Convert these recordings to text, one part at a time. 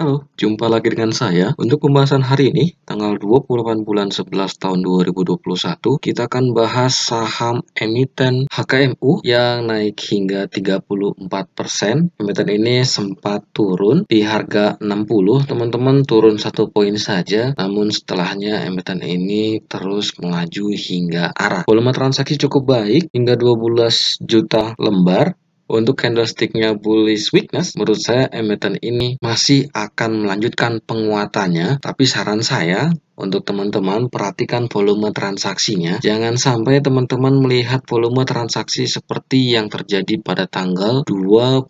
Halo, jumpa lagi dengan saya. Untuk pembahasan hari ini, tanggal 28 bulan 11 tahun 2021, kita akan bahas saham emiten HKMU yang naik hingga 34%. Emiten ini sempat turun di harga 60, teman-teman turun satu poin saja, namun setelahnya emiten ini terus melaju hingga arah. Volume transaksi cukup baik, hingga 12 juta lembar untuk candlesticknya bullish weakness, menurut saya emiten ini masih akan melanjutkan penguatannya. Tapi saran saya untuk teman-teman perhatikan volume transaksinya. Jangan sampai teman-teman melihat volume transaksi seperti yang terjadi pada tanggal 22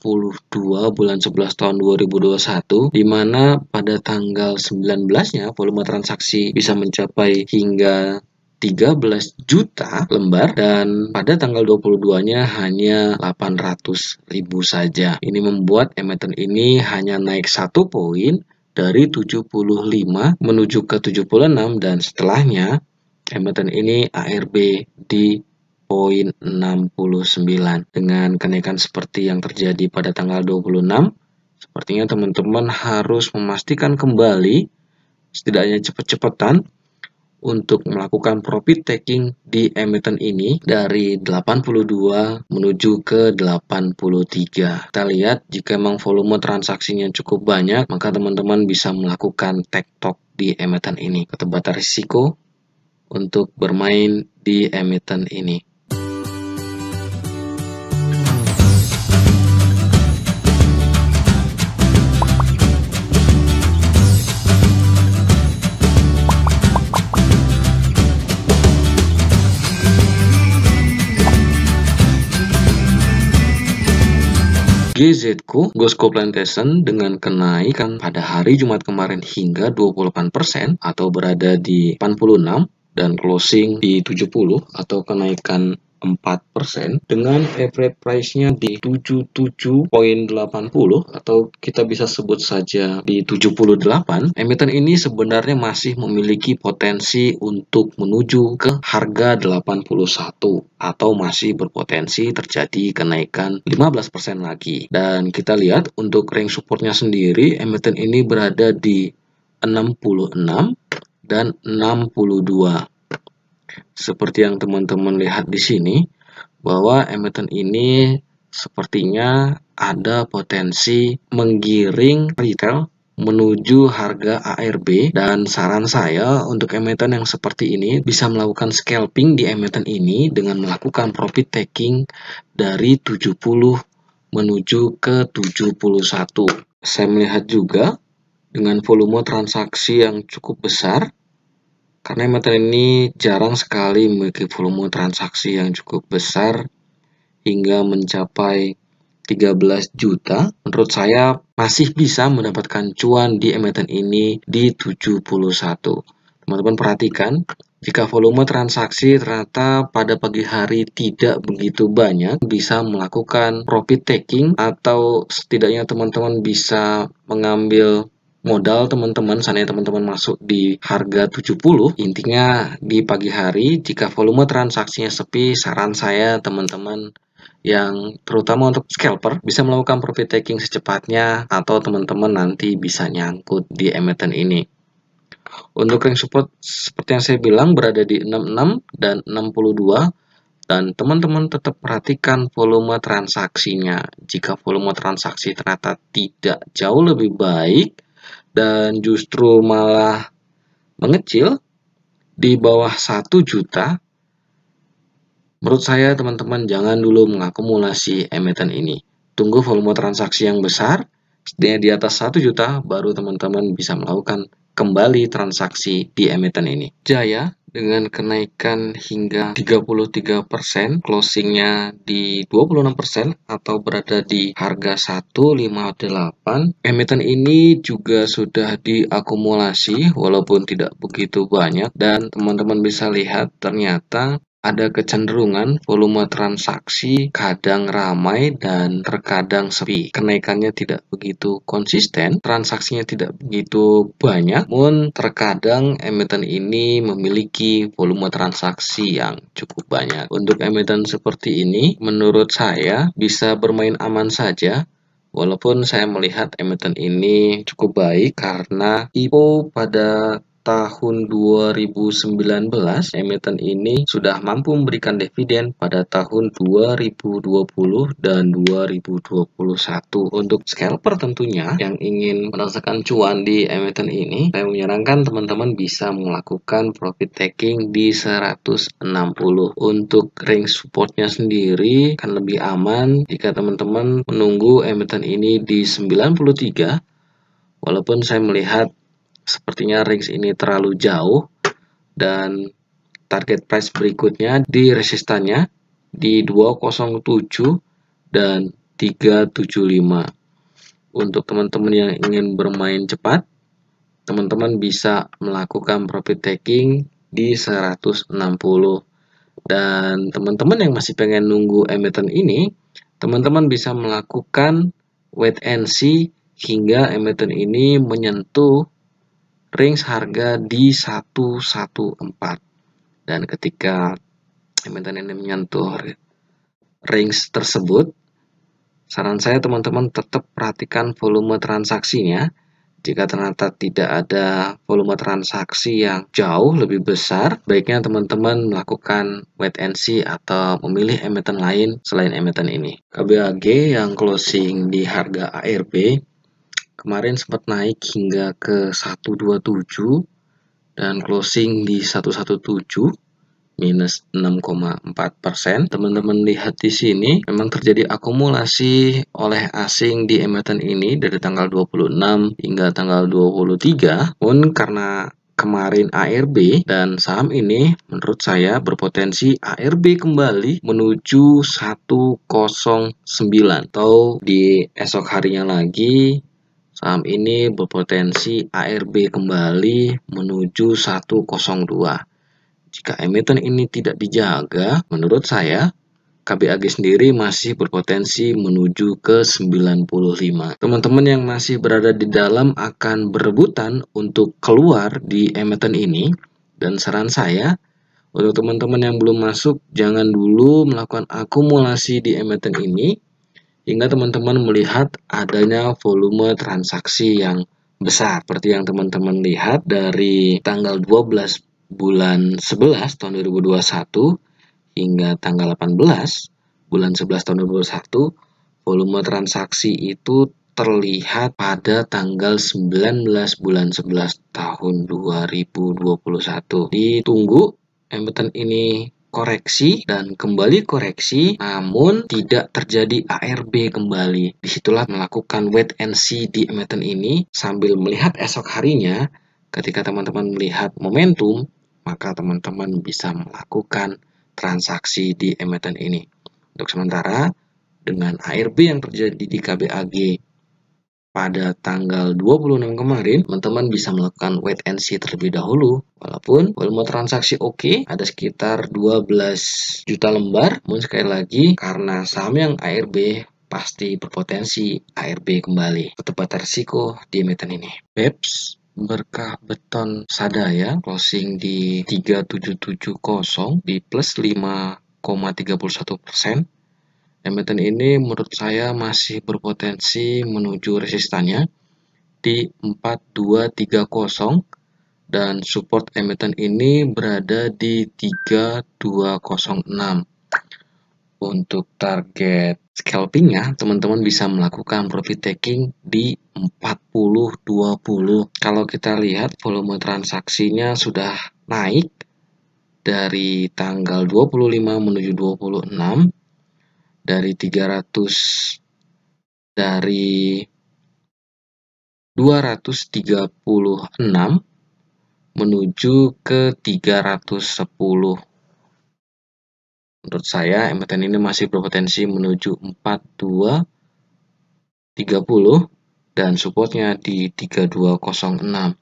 bulan 11 tahun 2021 di mana pada tanggal 19-nya volume transaksi bisa mencapai hingga 13 juta lembar dan pada tanggal 22-nya hanya 800 ribu saja. Ini membuat emiten ini hanya naik satu poin dari 75 menuju ke 76 dan setelahnya emiten ini ARB di poin 69 dengan kenaikan seperti yang terjadi pada tanggal 26 sepertinya teman-teman harus memastikan kembali setidaknya cepat-cepatan untuk melakukan profit taking di emiten ini dari 82 menuju ke 83. Kita lihat jika memang volume transaksinya cukup banyak, maka teman-teman bisa melakukan take talk di emiten ini. Ketebatan risiko untuk bermain di emiten ini. GZku Gosco Plantation dengan kenaikan pada hari Jumat kemarin hingga 28% atau berada di 86 dan closing di 70 atau kenaikan 4% dengan average price-nya di 77.80 atau kita bisa sebut saja di 78. Emiten ini sebenarnya masih memiliki potensi untuk menuju ke harga 81 atau masih berpotensi terjadi kenaikan 15% lagi. Dan kita lihat untuk range supportnya sendiri emiten ini berada di 66 dan 62 seperti yang teman-teman lihat di sini, bahwa emiten ini sepertinya ada potensi menggiring retail menuju harga ARB dan saran saya untuk emiten yang seperti ini bisa melakukan scalping di emiten ini dengan melakukan profit taking dari 70 menuju ke 71. Saya melihat juga dengan volume transaksi yang cukup besar karena emiten ini jarang sekali memiliki volume transaksi yang cukup besar hingga mencapai 13 juta, menurut saya masih bisa mendapatkan cuan di emiten ini di 71. Teman-teman perhatikan, jika volume transaksi ternyata pada pagi hari tidak begitu banyak, bisa melakukan profit taking atau setidaknya teman-teman bisa mengambil modal teman-teman sana teman-teman masuk di harga 70 intinya di pagi hari jika volume transaksinya sepi saran saya teman-teman yang terutama untuk scalper bisa melakukan profit taking secepatnya atau teman-teman nanti bisa nyangkut di emiten ini. Untuk range support seperti yang saya bilang berada di 66 dan 62 dan teman-teman tetap perhatikan volume transaksinya. Jika volume transaksi ternyata tidak jauh lebih baik dan justru malah mengecil di bawah 1 juta, menurut saya teman-teman jangan dulu mengakumulasi emiten ini. Tunggu volume transaksi yang besar, setidaknya di atas 1 juta, baru teman-teman bisa melakukan kembali transaksi di emiten ini. Jaya dengan kenaikan hingga 33%, closingnya di 26% atau berada di harga 158. Emiten ini juga sudah diakumulasi walaupun tidak begitu banyak dan teman-teman bisa lihat ternyata ada kecenderungan volume transaksi kadang ramai dan terkadang sepi. Kenaikannya tidak begitu konsisten, transaksinya tidak begitu banyak, namun terkadang emiten ini memiliki volume transaksi yang cukup banyak. Untuk emiten seperti ini, menurut saya bisa bermain aman saja Walaupun saya melihat emiten ini cukup baik karena IPO pada tahun 2019 emiten ini sudah mampu memberikan dividen pada tahun 2020 dan 2021 untuk scalper tentunya yang ingin merasakan cuan di emiten ini saya menyarankan teman-teman bisa melakukan profit taking di 160 untuk range supportnya sendiri akan lebih aman jika teman-teman menunggu emiten ini di 93 walaupun saya melihat Sepertinya range ini terlalu jauh dan target price berikutnya di resistannya di 207 dan 375. Untuk teman-teman yang ingin bermain cepat, teman-teman bisa melakukan profit taking di 160. Dan teman-teman yang masih pengen nunggu emiten ini, teman-teman bisa melakukan wait and see hingga emiten ini menyentuh range harga di 114 dan ketika emiten ini menyentuh range tersebut saran saya teman-teman tetap perhatikan volume transaksinya jika ternyata tidak ada volume transaksi yang jauh lebih besar, baiknya teman-teman melakukan wait and see atau memilih emiten lain selain emiten ini. KBAG yang closing di harga ARB kemarin sempat naik hingga ke 127 dan closing di 117 minus 6,4 persen. Teman-teman lihat di sini memang terjadi akumulasi oleh asing di emiten ini dari tanggal 26 hingga tanggal 23. Pun karena kemarin ARB dan saham ini menurut saya berpotensi ARB kembali menuju 109 atau di esok harinya lagi Saham ini berpotensi ARB kembali menuju 102. Jika emiten ini tidak dijaga, menurut saya KBAG sendiri masih berpotensi menuju ke 95. Teman-teman yang masih berada di dalam akan berebutan untuk keluar di emiten ini dan saran saya untuk teman-teman yang belum masuk jangan dulu melakukan akumulasi di emiten ini hingga teman-teman melihat adanya volume transaksi yang besar. Seperti yang teman-teman lihat dari tanggal 12 bulan 11 tahun 2021 hingga tanggal 18 bulan 11 tahun 2021 volume transaksi itu terlihat pada tanggal 19 bulan 11 tahun 2021. Ditunggu emiten ini koreksi dan kembali koreksi namun tidak terjadi ARB kembali. Di situlah melakukan wait and see di emiten ini sambil melihat esok harinya ketika teman-teman melihat momentum maka teman-teman bisa melakukan transaksi di emiten ini. Untuk sementara dengan ARB yang terjadi di KBAG pada tanggal 26 kemarin, teman-teman bisa melakukan wait and see terlebih dahulu. Walaupun volume transaksi oke, okay, ada sekitar 12 juta lembar. Namun sekali lagi, karena saham yang ARB pasti berpotensi ARB kembali. Tetap risiko di emiten ini. BEPS berkah beton sadaya closing di 3770 di plus 5,31 persen Emiten ini menurut saya masih berpotensi menuju resistannya di 4230 dan support emiten ini berada di 3206. Untuk target scalpingnya, teman-teman bisa melakukan profit taking di 40-20. Kalau kita lihat volume transaksinya sudah naik dari tanggal 25 menuju 26 dari 300 dari 236 menuju ke 310. Menurut saya emiten ini masih berpotensi menuju 42 30 dan supportnya di 3206.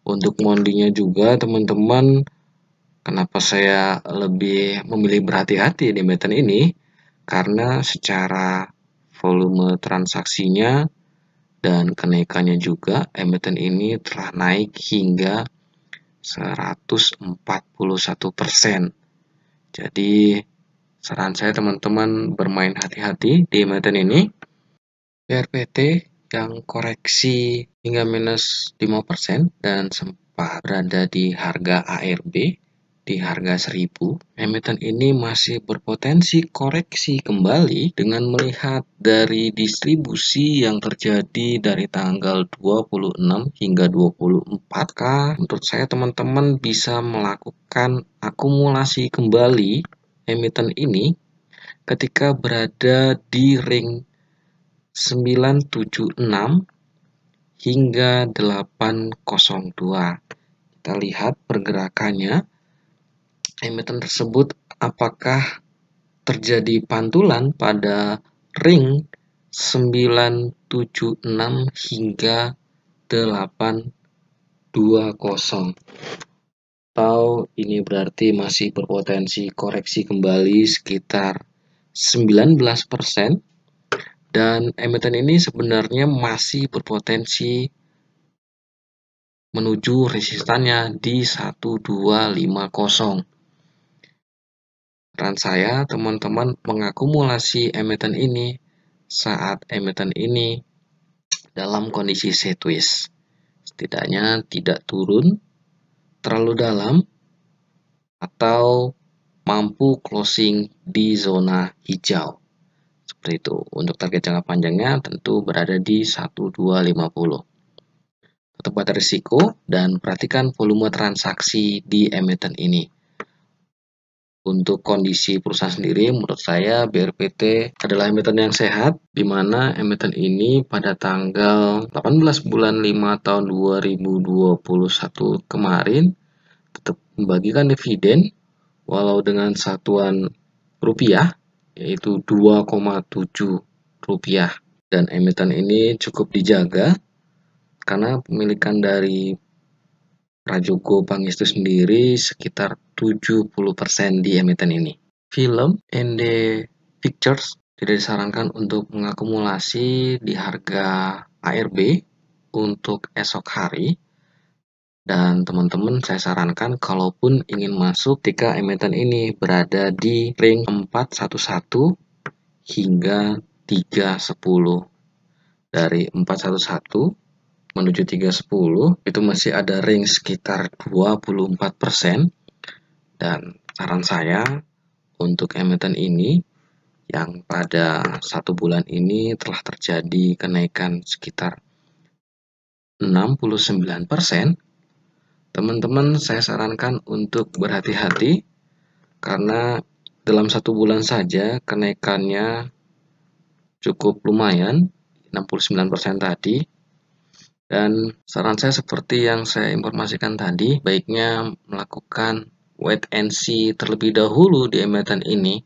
Untuk mondinya juga teman-teman kenapa saya lebih memilih berhati-hati di emiten ini karena secara volume transaksinya dan kenaikannya juga emiten ini telah naik hingga 141%. Jadi saran saya teman-teman bermain hati-hati di emiten ini BRPT yang koreksi hingga minus 5% dan sempat berada di harga ARB di harga 1000, emiten ini masih berpotensi koreksi kembali dengan melihat dari distribusi yang terjadi dari tanggal 26 hingga 24 menurut saya teman-teman bisa melakukan akumulasi kembali emiten ini ketika berada di ring 976 hingga 802. Kita lihat pergerakannya. Emiten tersebut apakah terjadi pantulan pada ring 976 hingga 820 atau ini berarti masih berpotensi koreksi kembali sekitar 19% dan emiten ini sebenarnya masih berpotensi menuju resistannya di 1250. Saran saya, teman-teman mengakumulasi emiten ini saat emiten ini dalam kondisi sideways. Setidaknya tidak turun terlalu dalam atau mampu closing di zona hijau. Seperti itu. Untuk target jangka panjangnya tentu berada di 1250. Tetap pada risiko dan perhatikan volume transaksi di emiten ini. Untuk kondisi perusahaan sendiri, menurut saya BRPT adalah emiten yang sehat, di mana emiten ini pada tanggal 18 bulan 5 tahun 2021 kemarin tetap membagikan dividen walau dengan satuan rupiah yaitu 2,7 rupiah. Dan emiten ini cukup dijaga karena pemilikan dari Prajogo Pangestu sendiri sekitar 70% di emiten ini. Film ND Pictures tidak disarankan untuk mengakumulasi di harga ARB untuk esok hari dan teman-teman saya sarankan kalaupun ingin masuk ketika emiten ini berada di ring 411 hingga 310. Dari 411 menuju 310 itu masih ada ring sekitar 24% dan saran saya untuk emiten ini yang pada satu bulan ini telah terjadi kenaikan sekitar 69% Teman-teman saya sarankan untuk berhati-hati karena dalam satu bulan saja kenaikannya cukup lumayan 69% tadi. Dan saran saya seperti yang saya informasikan tadi baiknya melakukan wait and see terlebih dahulu di emiten ini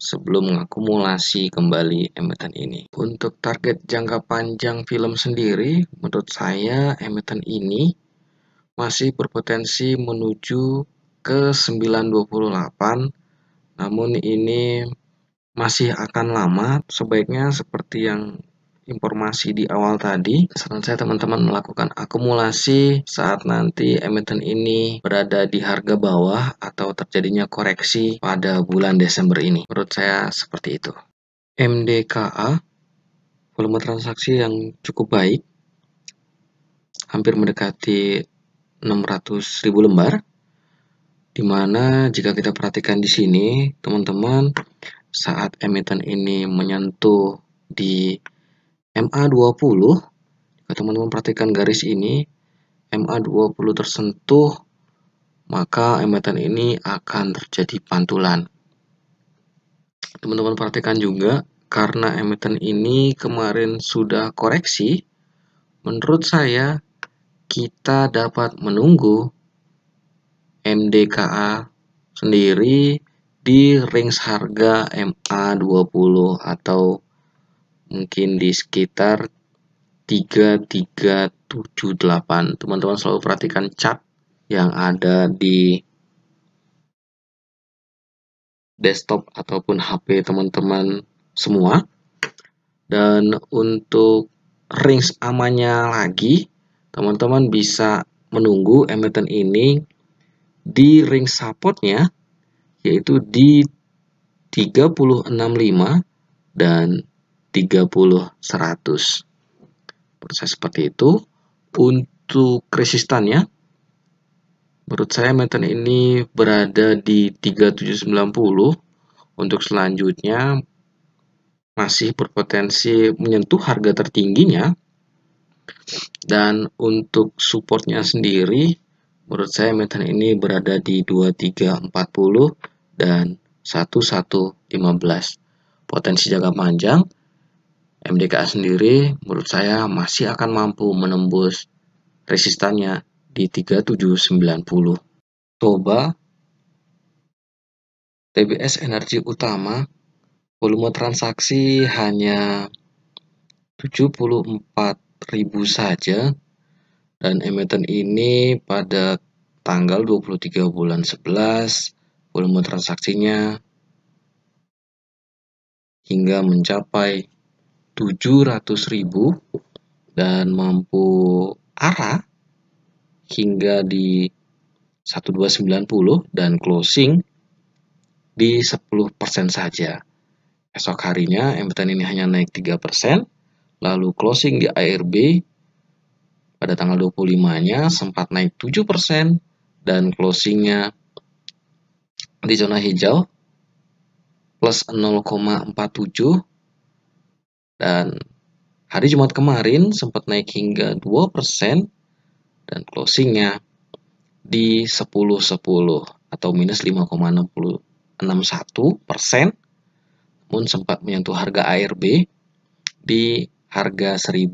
sebelum mengakumulasi kembali emiten ini. Untuk target jangka panjang film sendiri, menurut saya emiten ini masih berpotensi menuju ke 928 namun ini masih akan lama sebaiknya seperti yang informasi di awal tadi saran saya teman-teman melakukan akumulasi saat nanti emiten ini berada di harga bawah atau terjadinya koreksi pada bulan Desember ini. Menurut saya seperti itu. MDKA volume transaksi yang cukup baik hampir mendekati 600 ribu lembar di mana jika kita perhatikan di sini teman-teman saat emiten ini menyentuh di MA20 jika teman-teman perhatikan garis ini MA20 tersentuh maka emiten ini akan terjadi pantulan. Teman-teman perhatikan juga karena emiten ini kemarin sudah koreksi menurut saya kita dapat menunggu MDKA sendiri di range harga MA20 atau mungkin di sekitar 3378 teman-teman selalu perhatikan chart yang ada di desktop ataupun HP teman-teman semua. Dan untuk range amannya lagi teman-teman bisa menunggu emiten ini di ring supportnya yaitu di 365 dan 30 100 proses seperti itu. Untuk resistannya menurut saya emiten ini berada di 3790 untuk selanjutnya masih berpotensi menyentuh harga tertingginya. Dan untuk supportnya sendiri menurut saya emiten ini berada di 2340 dan 1115 potensi jangka panjang MDKA sendiri menurut saya masih akan mampu menembus resistannya di 3790. Coba TBS Energi Utama volume transaksi hanya 74.000 saja dan emiten ini pada tanggal 23 bulan 11 volume transaksinya hingga mencapai 700.000 dan mampu arah hingga di 1290 dan closing di 10% saja. Esok harinya emiten ini hanya naik 3%, lalu closing di ARB pada tanggal 25-nya sempat naik 7% dan closingnya di zona hijau plus 0,47 dan hari Jumat kemarin sempat naik hingga 2% dan closingnya di 10.10 atau minus 5,61 persen. Namun sempat menyentuh harga ARB di harga 1000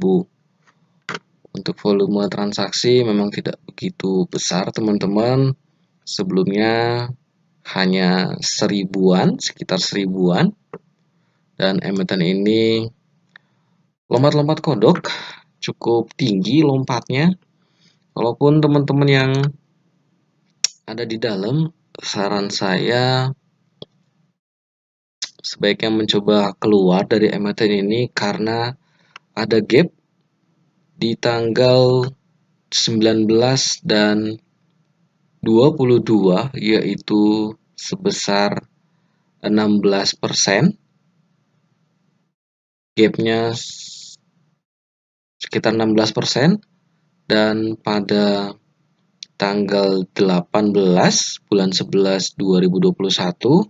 untuk volume transaksi memang tidak begitu besar teman-teman. Sebelumnya hanya seribuan sekitar seribuan. Dan emiten ini lompat-lompat kodok cukup tinggi lompatnya. Walaupun teman-teman yang ada di dalam saran saya sebaiknya mencoba keluar dari emiten ini karena ada gap di tanggal 19 dan 22 yaitu sebesar 16% gapnya sekitar 16% dan pada tanggal 18 bulan 11 2021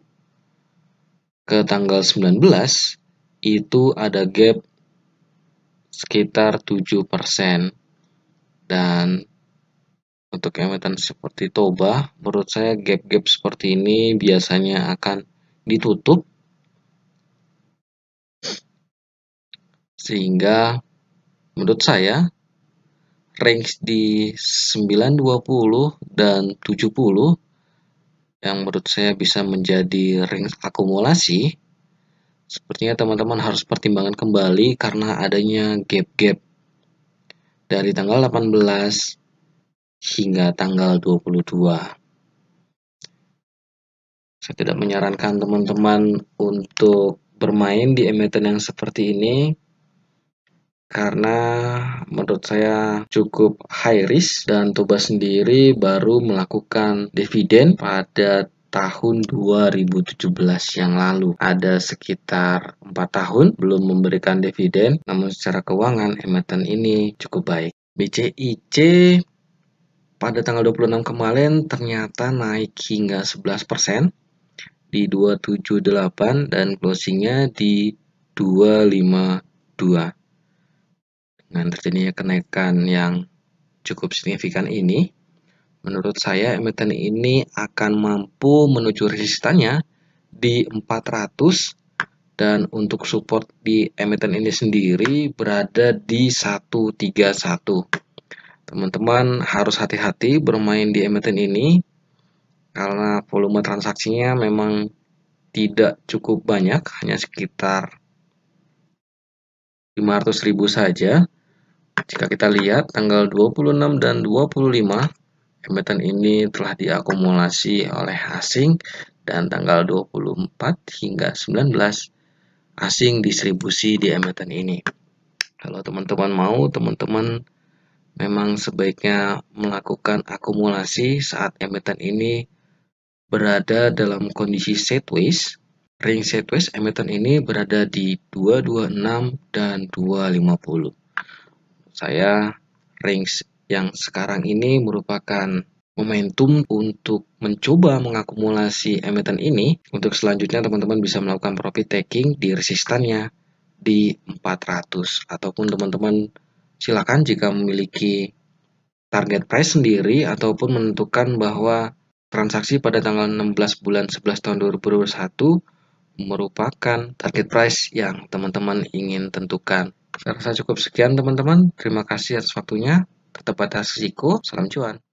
ke tanggal 19 itu ada gap sekitar 7% dan untuk emiten seperti Toba menurut saya gap-gap seperti ini biasanya akan ditutup. Sehingga menurut saya range di 920 dan 70 yang menurut saya bisa menjadi range akumulasi sepertinya teman-teman harus pertimbangkan kembali karena adanya gap-gap dari tanggal 18 hingga tanggal 22 saya tidak menyarankan teman-teman untuk bermain di emiten yang seperti ini karena menurut saya cukup high risk dan Toba sendiri baru melakukan dividen pada tahun 2017 yang lalu. Ada sekitar empat tahun belum memberikan dividen namun secara keuangan emiten ini cukup baik. BCIC pada tanggal 26 kemarin ternyata naik hingga 11% di 278 dan closingnya di 252 dengan terjadinya kenaikan yang cukup signifikan ini, menurut saya emiten ini akan mampu menuju resistannya di 400 dan untuk support di emiten ini sendiri berada di 131. Teman-teman harus hati-hati bermain di emiten ini karena volume transaksinya memang tidak cukup banyak, hanya sekitar 500.000 saja jika kita lihat tanggal 26 dan 25 emiten ini telah diakumulasi oleh asing dan tanggal 24 hingga 19 asing distribusi di emiten ini. Kalau teman-teman mau, teman-teman memang sebaiknya melakukan akumulasi saat emiten ini berada dalam kondisi sideways range sideways emitter ini berada di 226 dan 250. Saya range yang sekarang ini merupakan momentum untuk mencoba mengakumulasi emiten ini. Untuk selanjutnya teman-teman bisa melakukan profit taking di resistannya di 400 ataupun teman-teman silakan jika memiliki target price sendiri ataupun menentukan bahwa transaksi pada tanggal 16 bulan 11 tahun 2021 merupakan target price yang teman-teman ingin tentukan. Saya rasa cukup sekian teman-teman. Terima kasih atas waktunya. Tetap atas risiko. Salam cuan.